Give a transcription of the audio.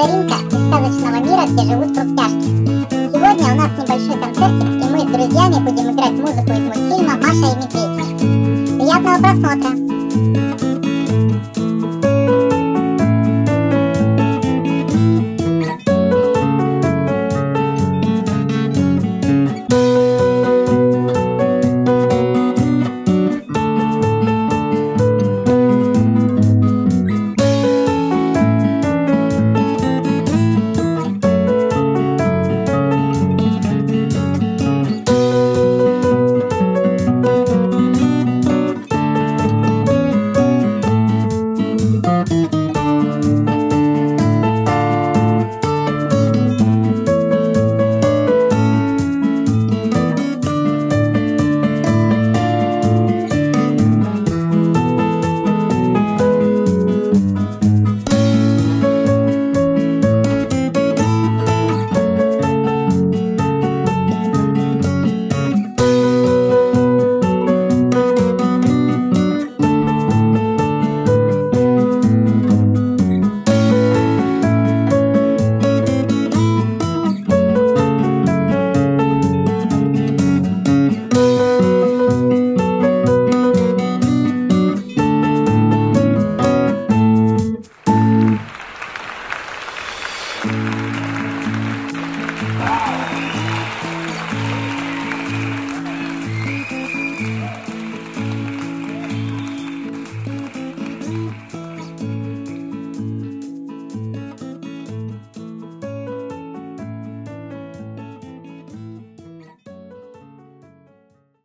мандаринка из сказочного мира, где живут фруктяшки. Сегодня у нас небольшой концертик, и мы с друзьями будем играть музыку из мультфильма «Маша и медведь». Приятного просмотра!